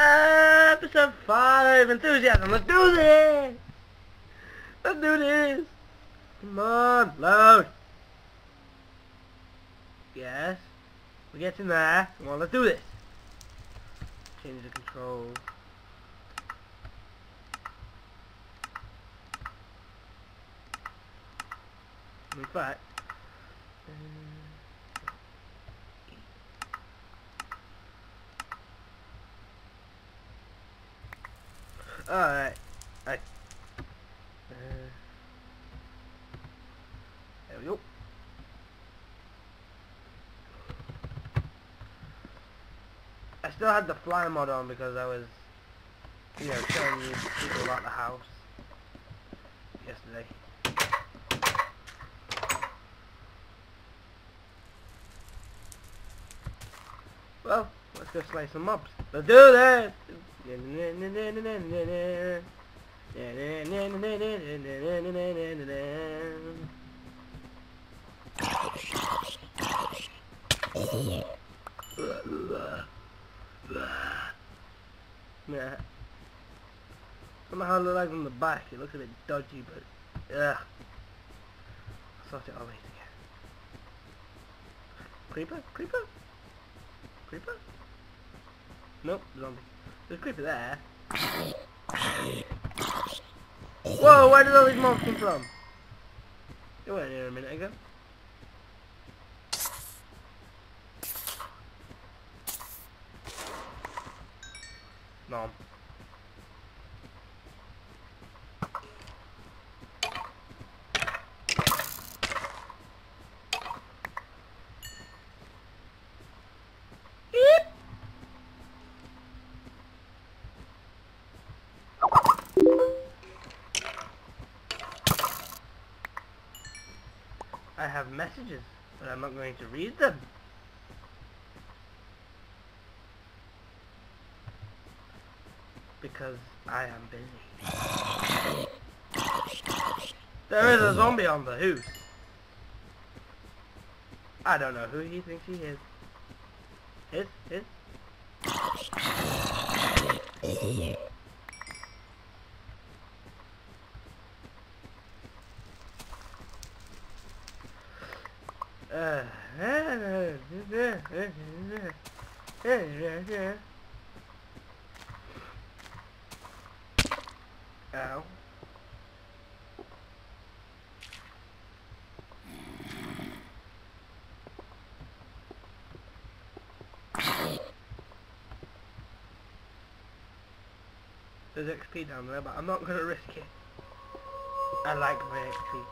Episode 5, enthusiasm, let's do this! Let's do this! Come on, load! Yes, we're getting there. Come on, let's do this! Change the controls. In fact, Alright. Uh, there we go. I still had the fly mod on because I was, you know, showing you people about the house yesterday. Well, let's go slay some mobs. Let's do this! Yeah. Somehow it looks like from the back. It looks a bit dodgy, but yeah. Sort it all later. Creeper? Creeper? Creeper? Nope, zombie. There's a creeper there. Whoa, where did all these mobs come from? They weren't here a minute ago. Nom. I have messages, but I'm not going to read them. Because I am busy. There is a zombie on the hoose. I don't know who he thinks he is. His? His? Uh, Ow. There's XP down there, but I'm not gonna risk it. I like my XP.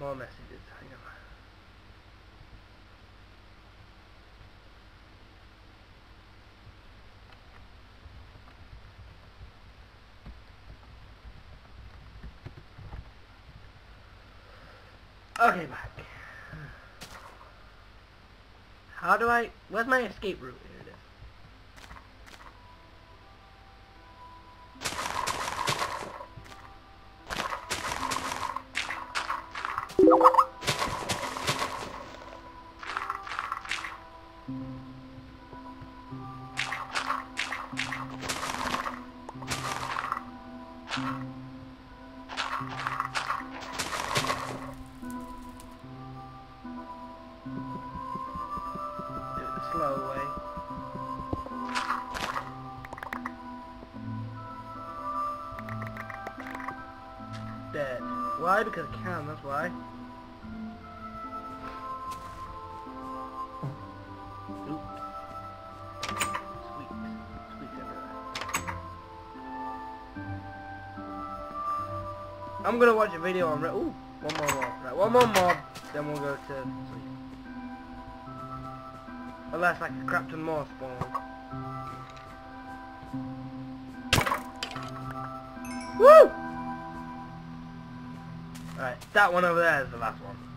More messages, hang on. Okay, back. How do I... Where's my escape route? Gonna watch a video on Re- Ooh, one more mob. Right, one more mob, then we'll go to sleep. Unless like a Crapton Moor spawn. Woo! Alright, that one over there is the last one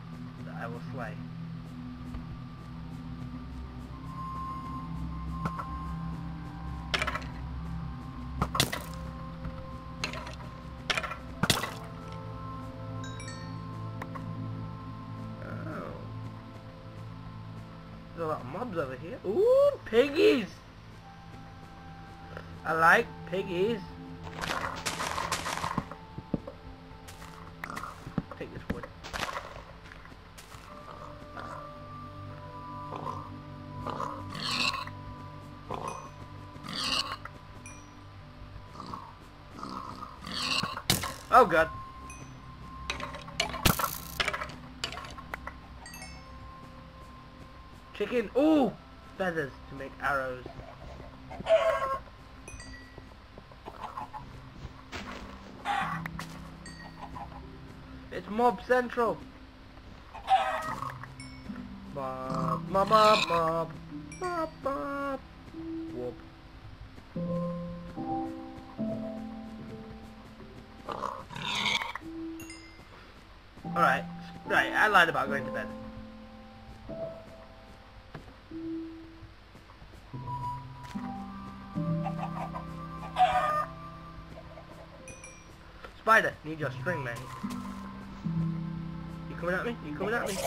Oh god. Chicken. Ooh! Feathers to make arrows. It's Mob Central. Mob, mob, mob, mob, lied about going to bed. Spider, need your string, man. You coming at me? You coming at me?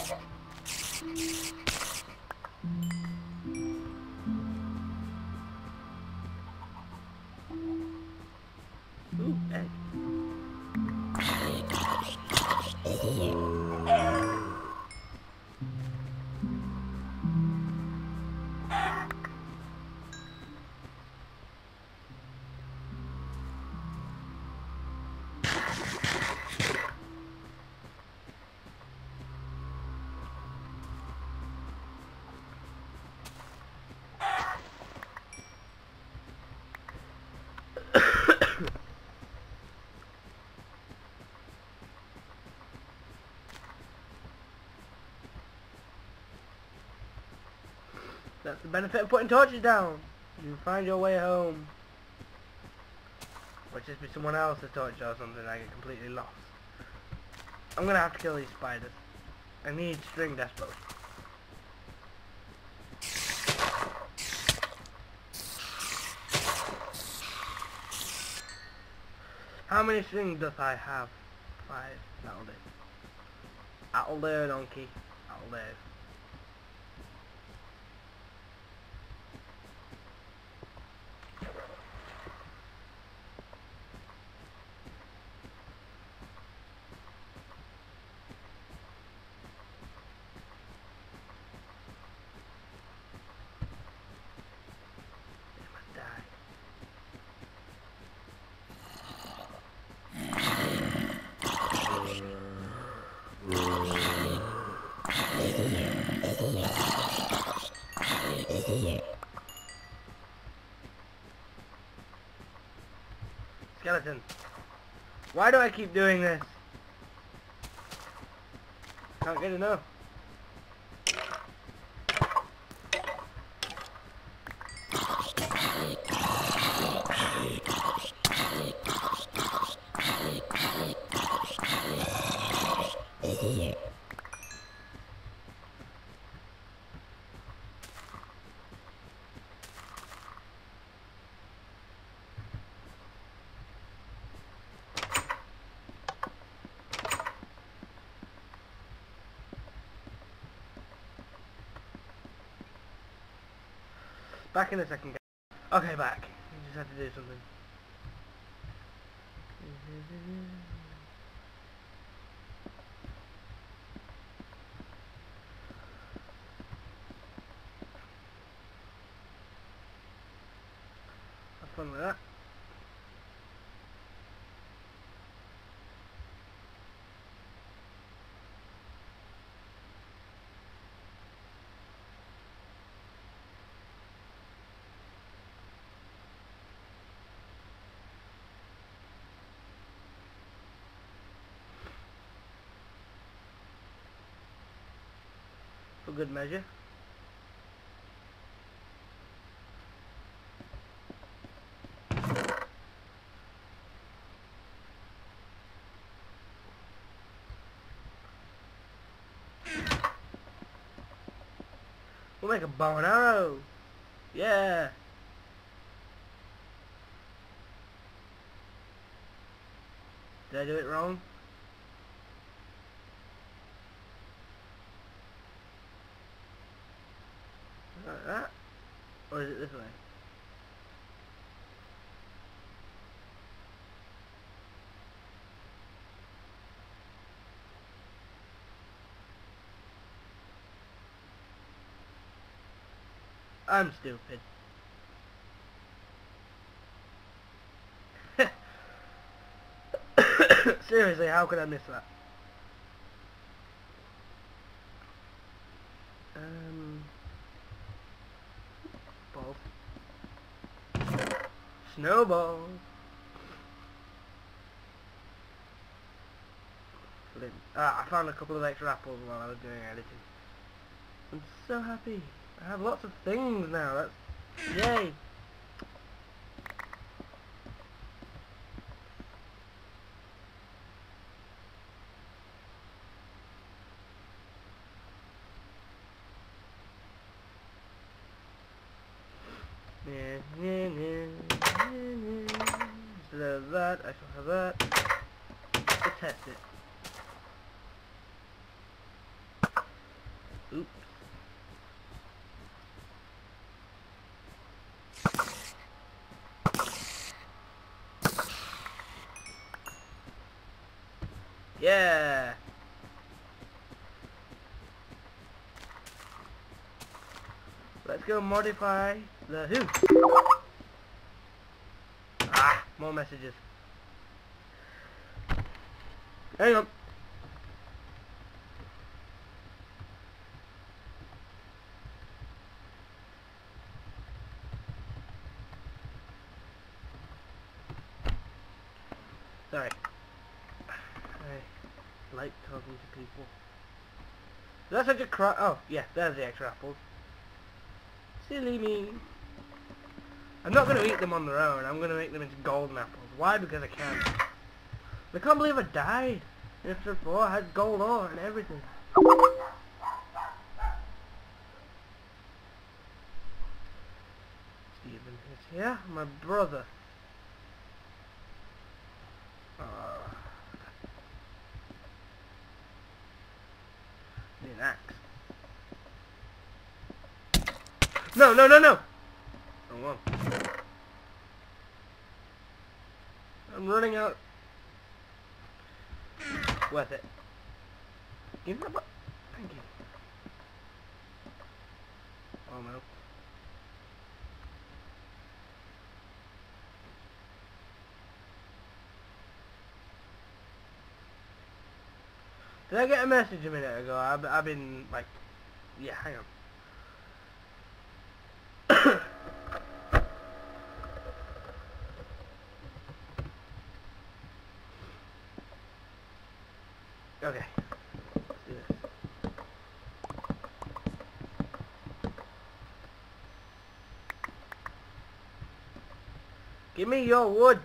That's the benefit of putting torches down. You find your way home. Or just be someone else's torch or something, I get completely lost. I'm gonna have to kill these spiders. I need string desperately. How many strings does I have? Five. That'll do. That'll do, donkey. That'll do. Why do I keep doing this? Can't get enough. Back in a second. guys. Okay, back. You just had to do something. Have fun with that. For good measure. We'll make a bow and arrow. Yeah. Did I do it wrong? Like that? Or is it this way? I'm stupid. Seriously, how could I miss that? Um, balls. Snowballs. Flint. Ah, I found a couple of extra apples while I was doing editing. I'm so happy. I have lots of things now. That's yay. Yeah, yeah, yeah, yeah, yeah. Instead of that, I shall have that. Let's test it. Oops. Yeah. Let's go modify the who. Ah, more messages. Hang on. Sorry. I like talking to people. That's that such a cry? Oh, yeah, there's the extra apples. Silly me. I'm not going to eat them on their own. I'm going to make them into golden apples. Why? Because I can. I can't believe I died. After 4 I had gold ore and everything. Stephen is here. My brother. Uh, an axe. No, no, no, no! Oh, Wrong one. I'm running out. Worth it. Give me the Thank you. Oh no. Did I get a message a minute ago? I've, I've been like, yeah, hang on. Okay. Give me your wood.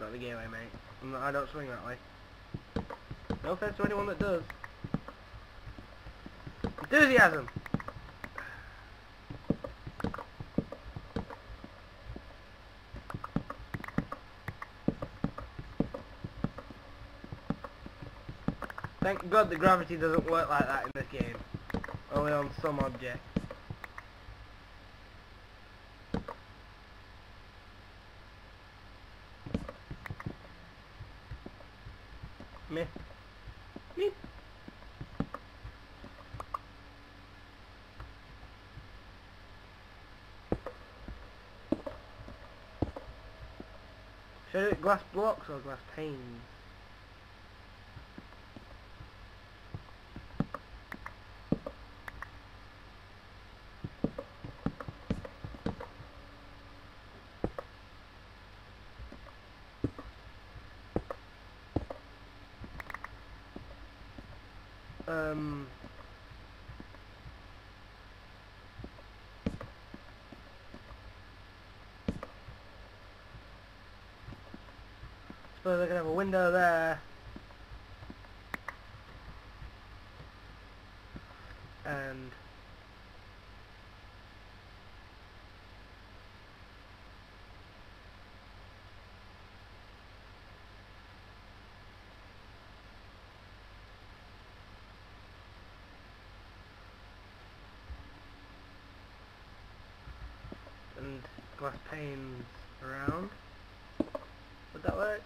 Not the gateway, mate. Not, I don't swing that way. No offense to anyone that does. Enthusiasm! Thank God the gravity doesn't work like that in this game. Only on some objects. Meh. Meep. Should it glass blocks or glass panes? So they're going to have a window there. And and glass panes around. Would that work?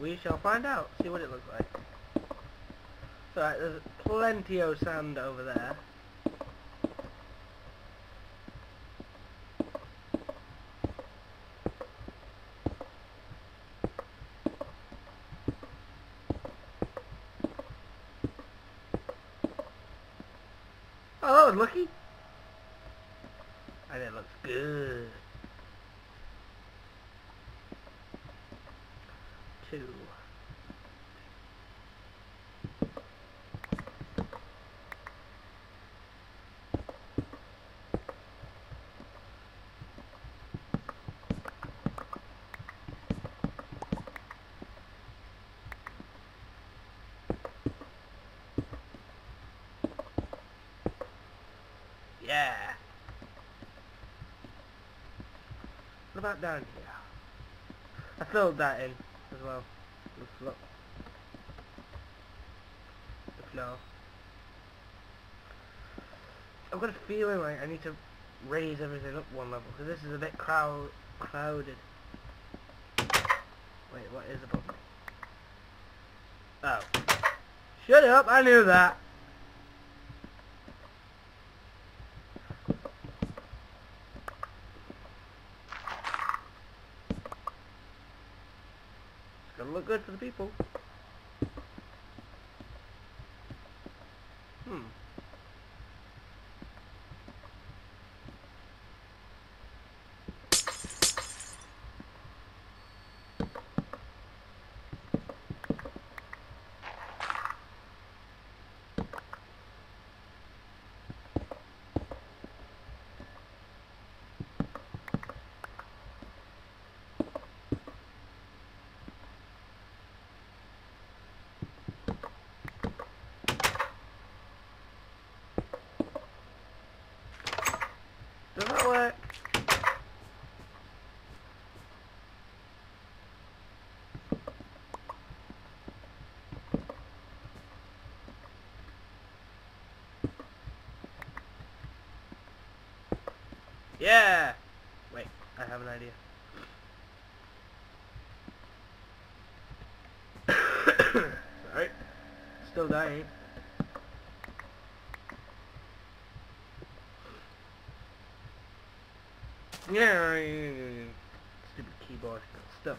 We shall find out, see what it looks like. So right, there's plenty of sand over there. Oh, that was lucky. And it looks good. Two. Yeah. What about down here? I filled that in as well. The. The. I've got a feeling like I need to raise everything up one level because this is a bit crowd crowded. Wait, what is above me? Oh. Shut up, I knew that. It's gonna look good for the people. Hmm. Does that work? Yeah! Wait, I have an idea. Sorry. Still dying. Yeah, stupid keyboard stuff.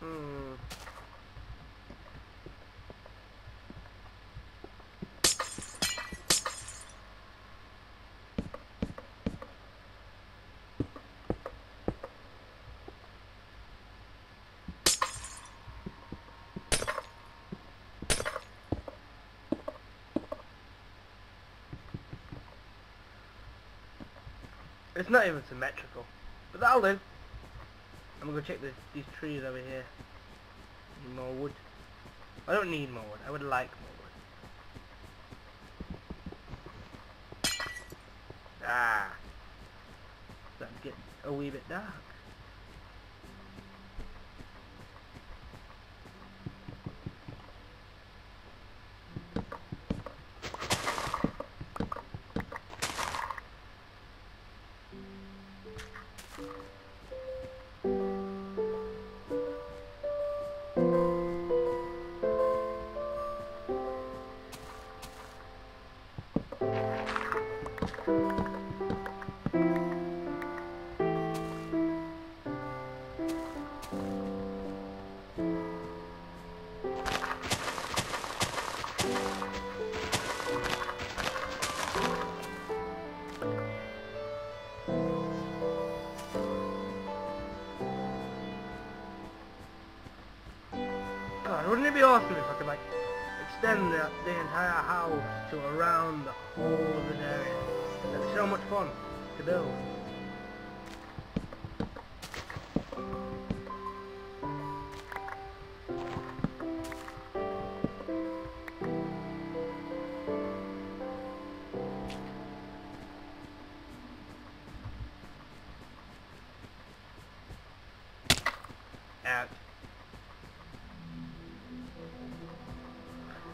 Hmm. It's not even symmetrical, but that'll do. I'm gonna go check this, these trees over here. More wood. I don't need more wood. I would like more wood. Ah. Starting to get a wee bit dark.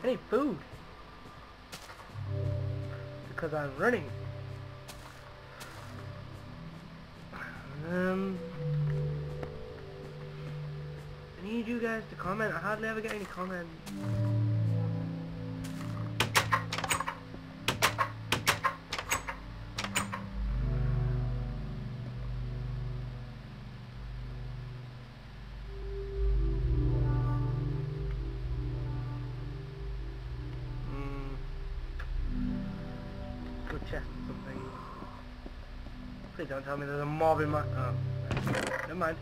I need food. Because I'm running. Um, I need you guys to comment. I hardly ever get any comments. Don't tell me there's a mob in my... Oh. Never mind.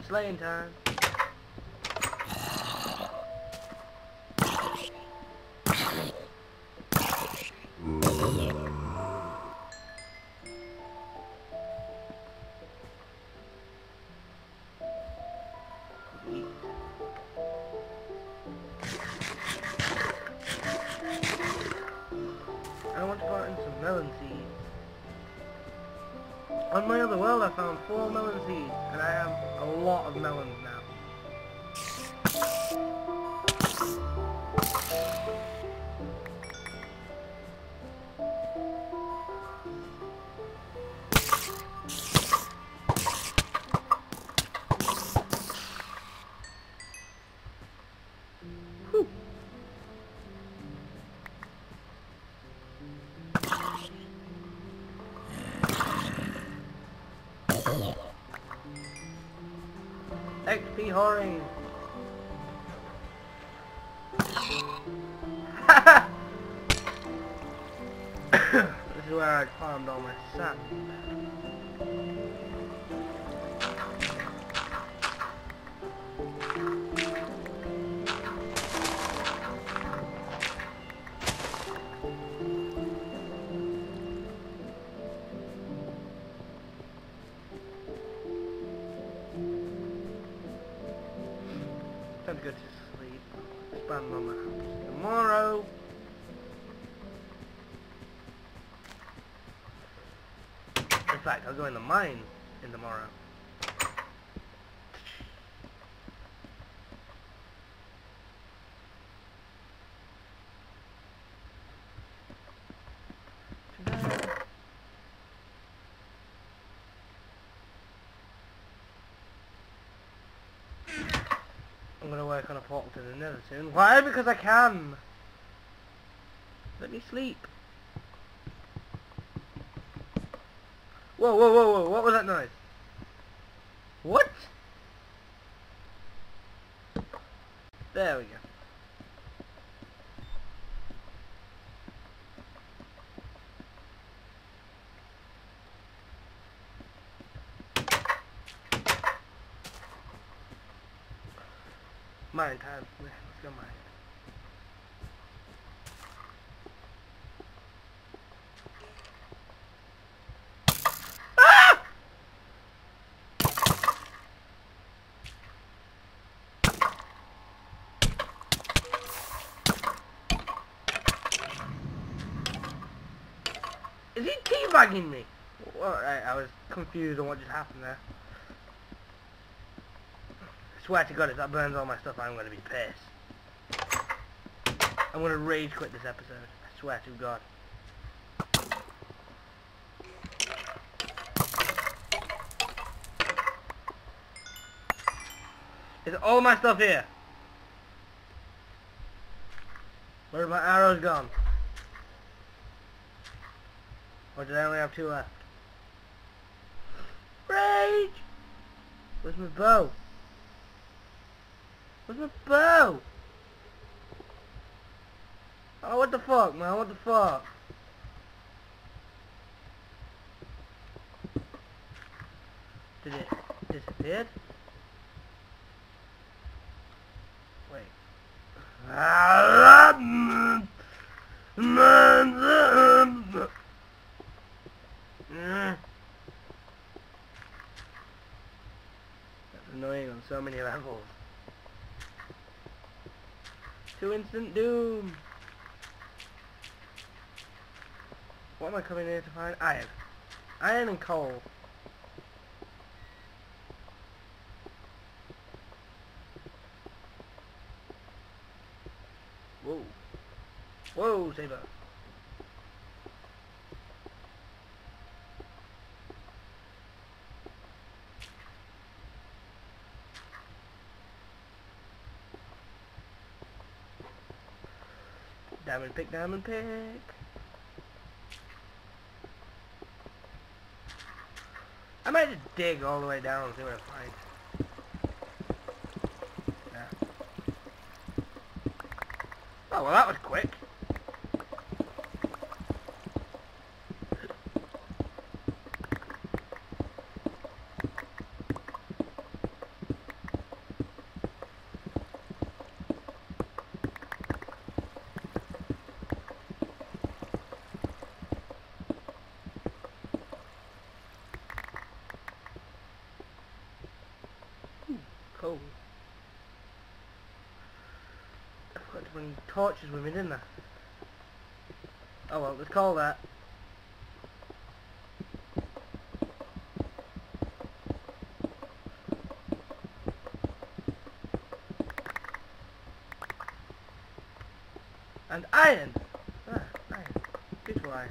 Slaying time. Whoring. this is where I farmed all my sap. I'll go in the mine in tomorrow. I'm gonna work on a portal to the nether soon. Why? Because I can! Let me sleep. Whoa, whoa, whoa, whoa, what was that noise? What? There we go. Mine time. Let's go mine. Ah! Is he teabagging me? Well, I, I was confused on what just happened there. Swear to God, if that burns all my stuff, I'm going to be pissed. I'm going to rage quit this episode. I swear to God. Is all my stuff here? Where are my arrows gone? Or did I only have two left? Rage! Where's my bow? Where's my bow? Oh, what the fuck, man? What the fuck? Did it disappear? Wait. That's annoying on so many levels. To instant doom! What am I coming here to find? Iron. Iron coal. Whoa. Whoa, Saber. Diamond pick, diamond pick. Might just dig all the way down and see what I find. Yeah. Oh, well that was quick. Cool. I forgot to with me, didn't I? Oh well, let's call that. And iron! Ah, iron. Beautiful iron.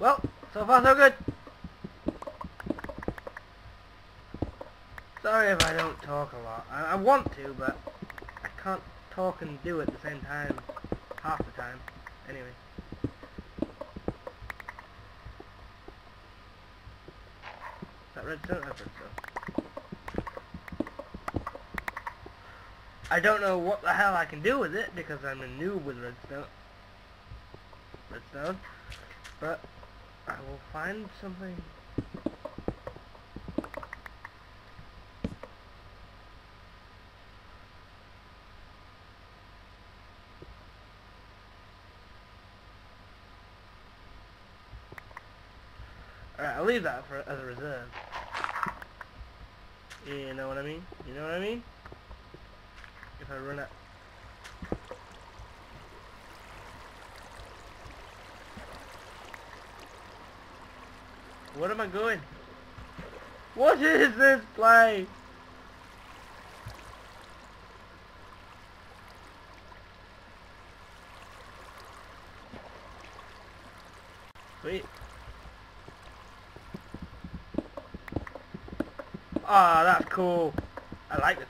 Well, so far so good. Sorry if I don't talk a lot. I, I want to, but I can't talk and do at the same time. Half the time. Anyway. That redstone? That's redstone. I don't know what the hell I can do with it because I'm a noob with redstone. Redstone. But find something. Alright, I'll leave that for as a reserve. You know what I mean? You know what I mean? If I run out. Going? What is this place? Wait. Ah, that's cool. I like this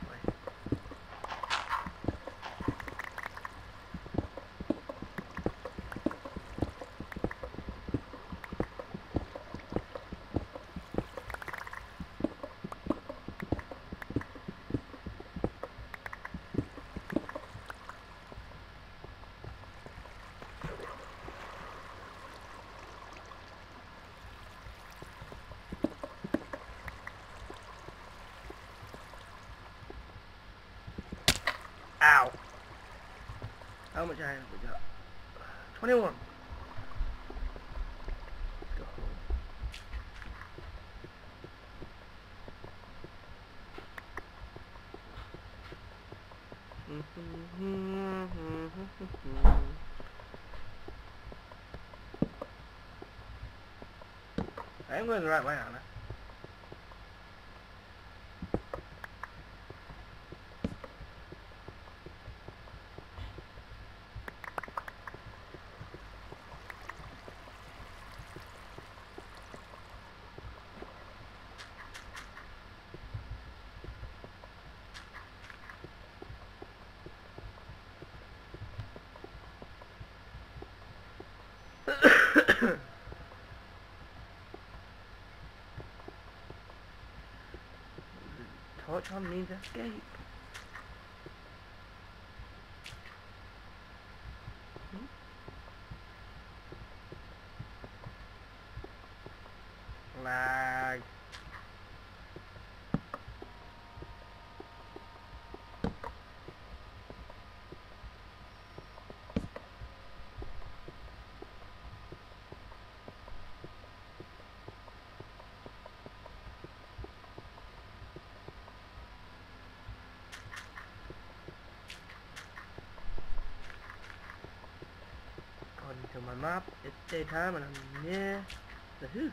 I am going the right way, aren't Torch on means escape. Hmm? Lag. According to my map, it's daytime and I'm near the hoop.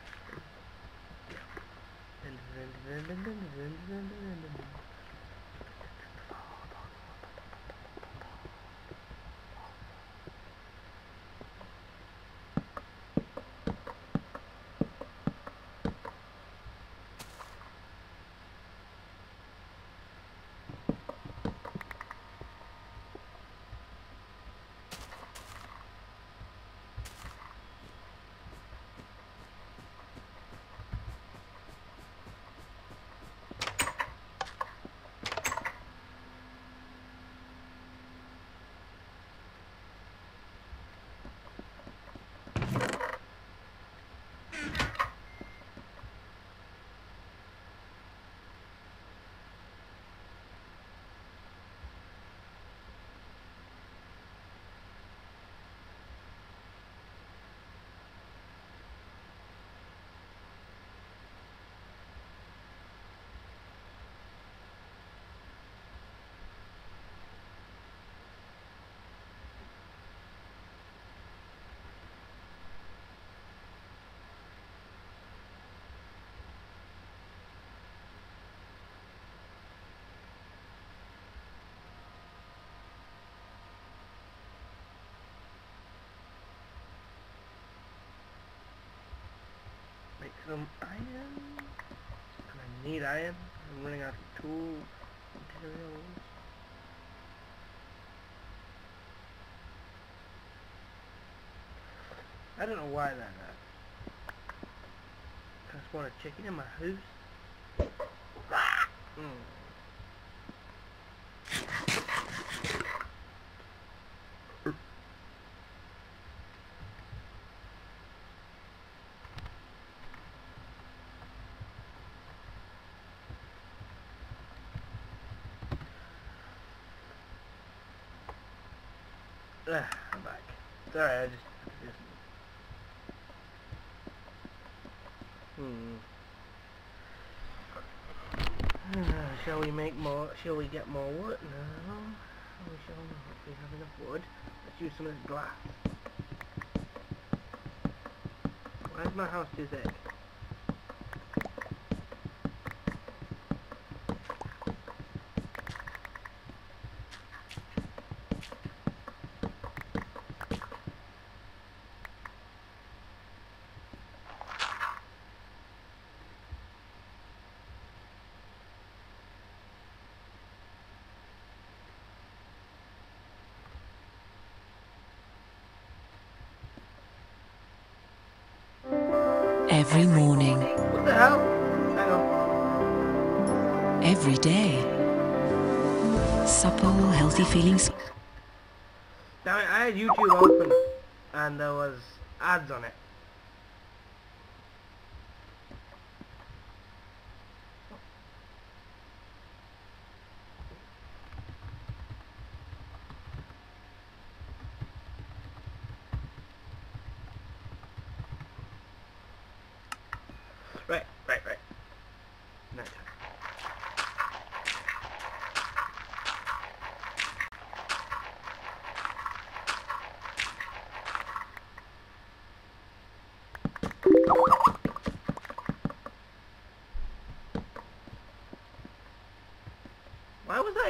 Make some iron. And I need iron. I'm running out of tool materials. I don't know why that that. I just want a chicken in my house. Mm. Ugh, I'm back. Sorry, I just, just hmm. shall we make more? Shall we get more wood? No. We shall not. We have enough wood. Let's use some of this glass. Why is my house too thick? Every morning, What the hell? Hang on. every day. Supple, healthy feelings. It, I had YouTube open and there was ads on it.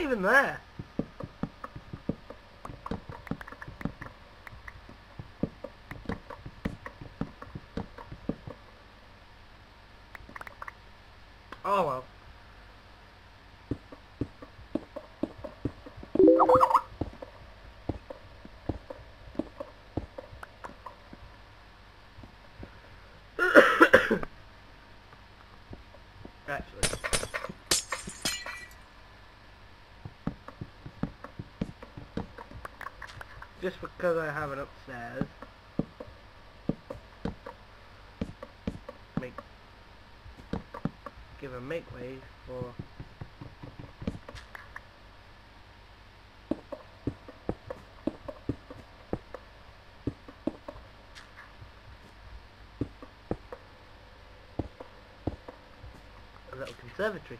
Even there. Oh well. Actually. Just because I have it upstairs. Make give a make way for a little conservatory,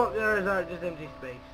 A block there is that just empty space?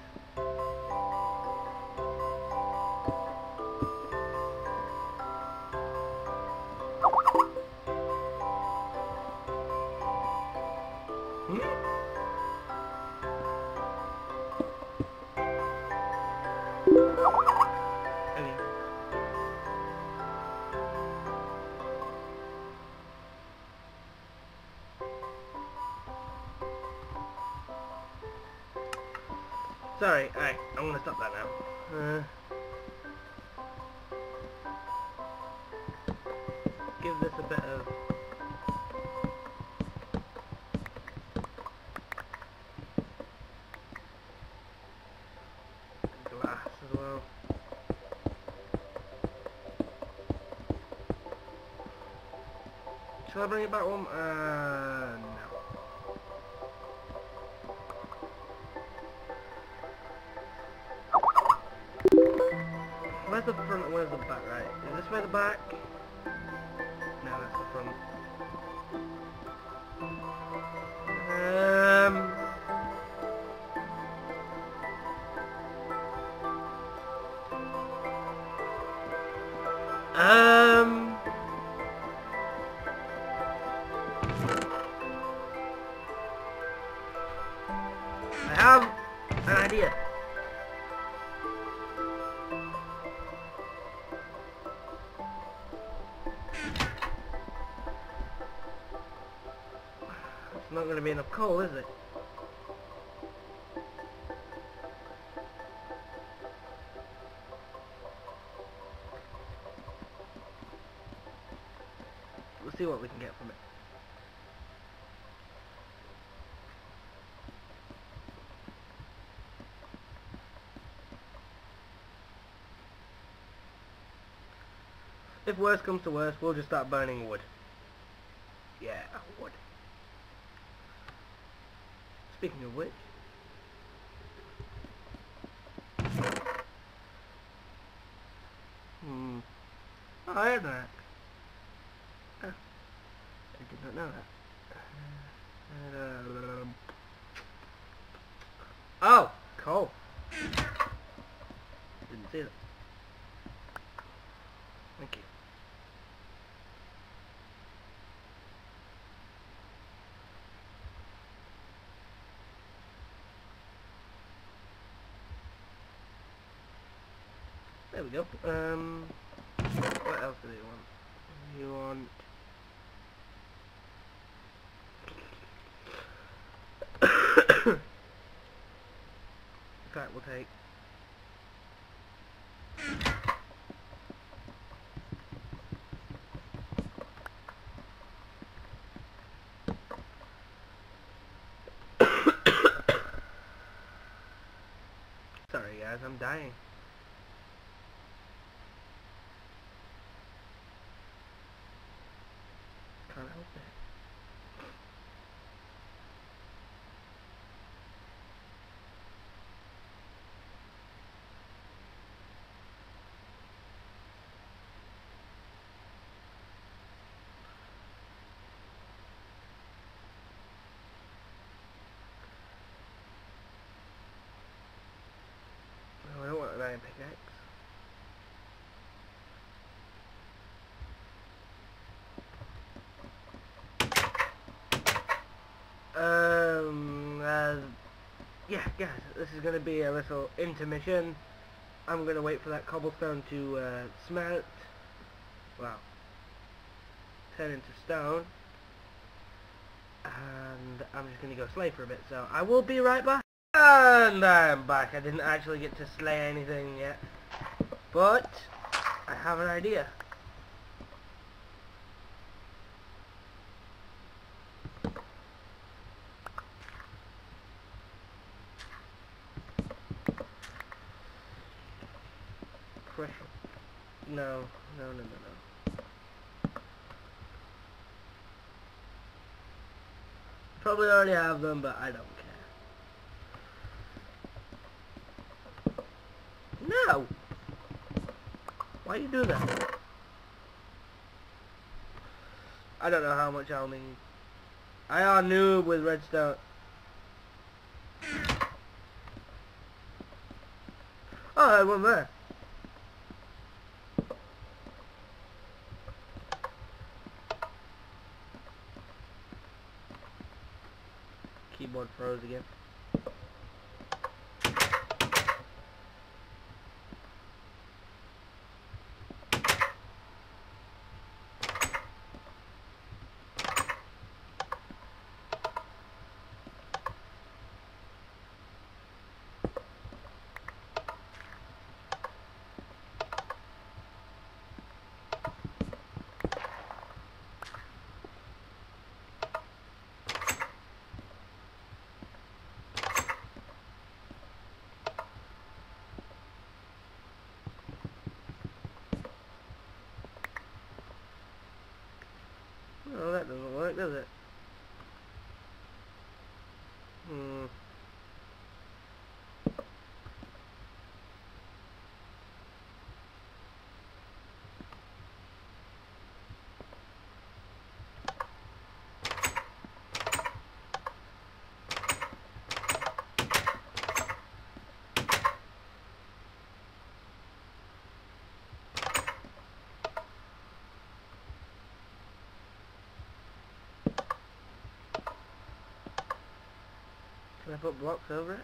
Shall I bring it back one? Uh, Be enough coal, is it? We'll see what we can get from it. If worse comes to worse, we'll just start burning wood. Yeah, wood. Speaking of which... Hmm. Oh, iron axe. Oh, I did not know that. Uh, um, oh, coal. Didn't see that. Thank you. There we go. Um, what else do they want? You want... that will take... Sorry guys, I'm dying. Can't help it. No, I don't want an iron pickaxe. Um, uh, yeah, guys, this is going to be a little intermission. I'm going to wait for that cobblestone to uh, smelt. Well, turn into stone. And I'm just going to go slay for a bit, so I will be right back. And I'm back. I didn't actually get to slay anything yet. But, I have an idea. Pressure. No, no, no, no, no. Probably already have them, but I don't care. No! Why you do that? I don't know how much I'll need. I are noob with redstone. Oh, I one there. Froze again. Oh, that doesn't work, does it? Hmm. Can I put blocks over it?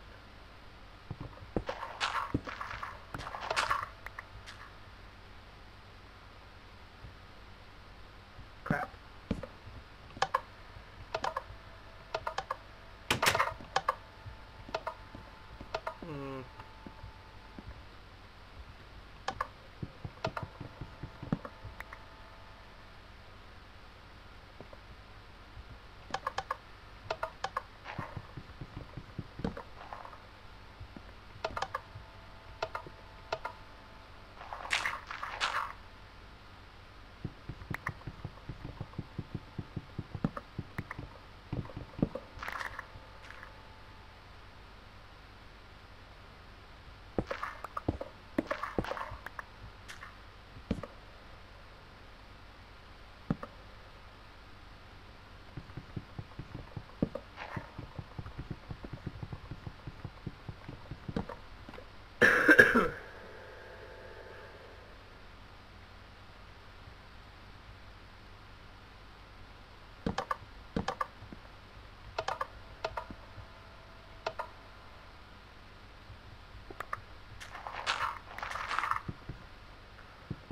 Crap. Hmm.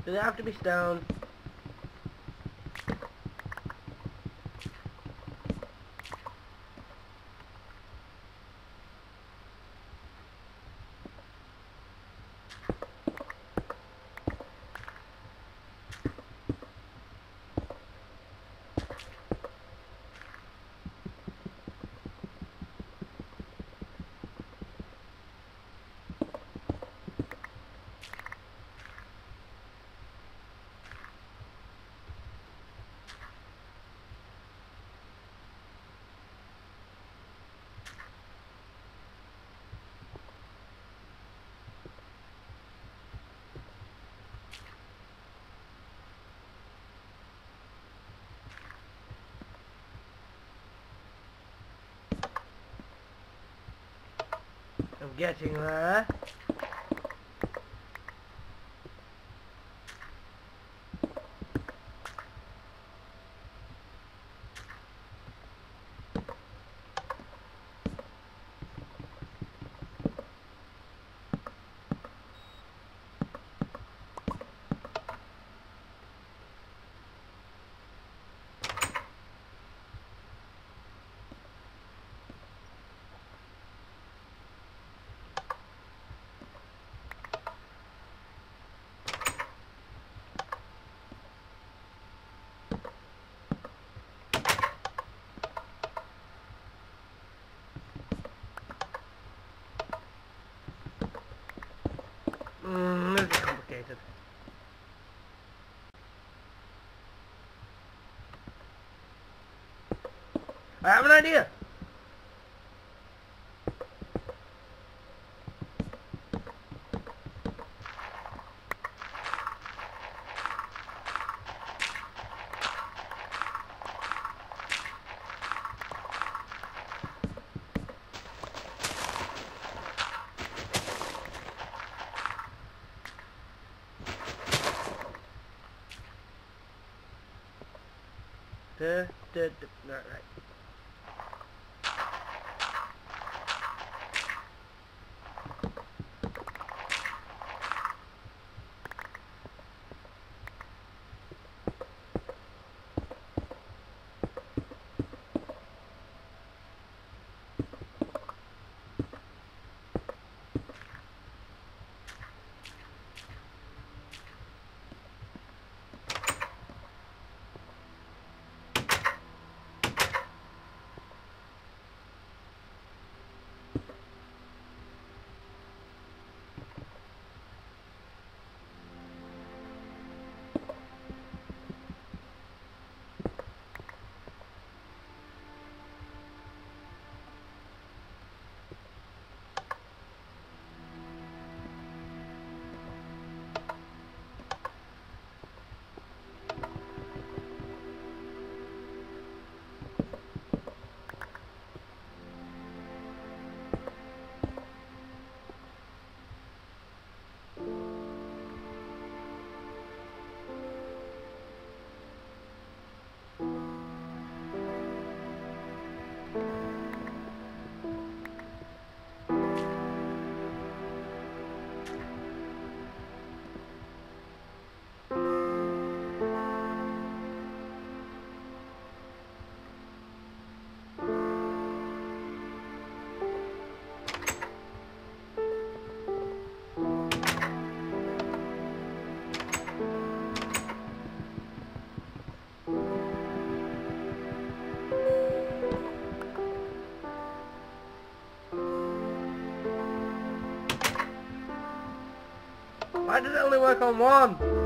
Do they have to be stone? I'm getting there. Mm, this is complicated. I have an idea! Duh, duh, duh. Why does it only work on one?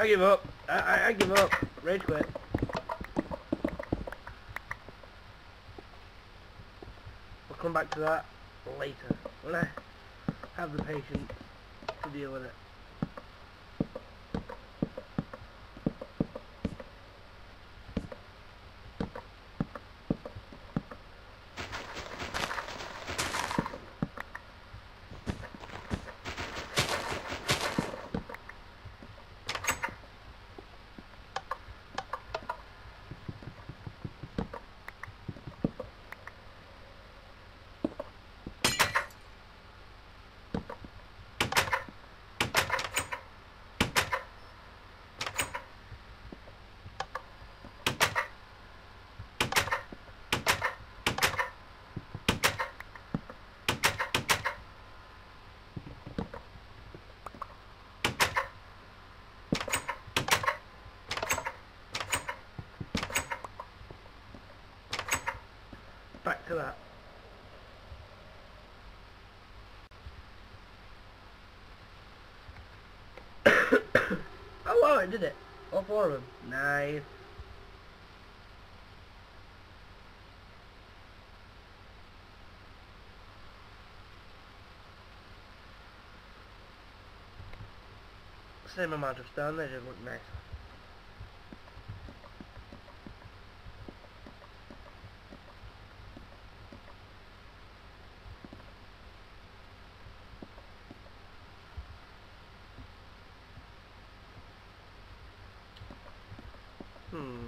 I give up. I, I, I give up. Rage quit. We'll come back to that later. When I have the patience to deal with it. To that. oh wow, I did it. All four of them. Nice. Same amount of stone, they just look nice. Hmm.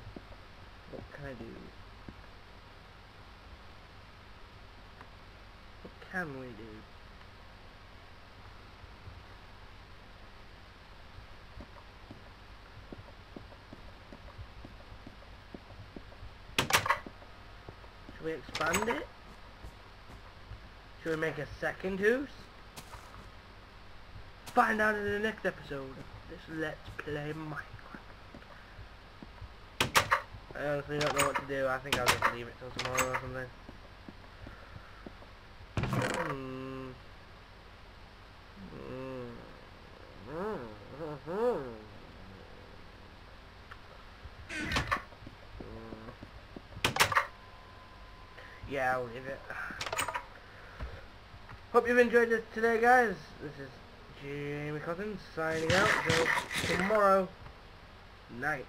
What can I do? We do? Should we expand it? Should we make a second house? Find out in the next episode this Let's Play Minecraft. I honestly don't know what to do. I think I'll just leave it till tomorrow or something. Hmm. Hmm. Hmm. I'll leave it. Hope you've enjoyed this today, guys. This is Jamie Cousins signing out. So tomorrow night.